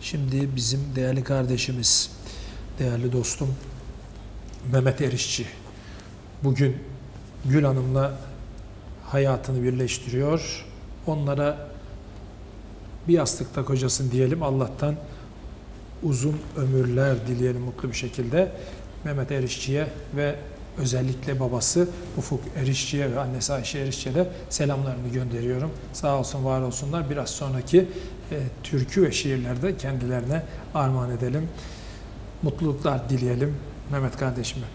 Şimdi bizim değerli kardeşimiz, değerli dostum Mehmet Erişçi bugün Gül Hanım'la hayatını birleştiriyor. Onlara bir yastıkta kocasın diyelim. Allah'tan uzun ömürler dileyelim mutlu bir şekilde. Mehmet Erişçi'ye ve özellikle babası Ufuk Erişçi'ye ve annesi Ayşe Erişçi'ye de selamlarımı gönderiyorum. Sağ olsun, var olsunlar. Biraz sonraki e, türkü ve şiirlerde kendilerine armağan edelim. Mutluluklar dileyelim Mehmet kardeşime.